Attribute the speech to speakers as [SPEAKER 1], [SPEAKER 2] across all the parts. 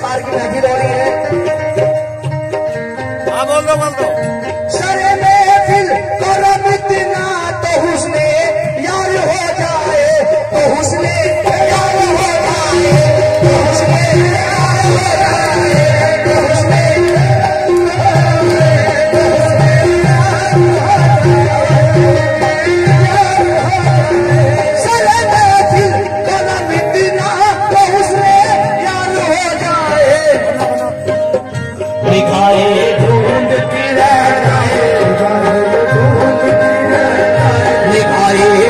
[SPEAKER 1] व्यापार की लगी हो रही है
[SPEAKER 2] हाँ बोल दो बोल दो
[SPEAKER 1] পায়ে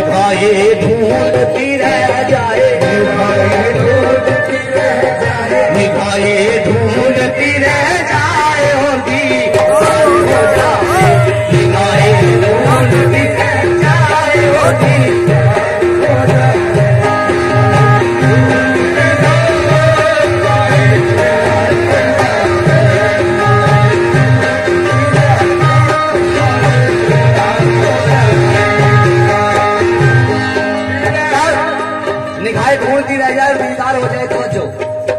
[SPEAKER 1] धूल तीर जायो धूल थी जाए भूल की रह जाए बीदार हो जाए तो जो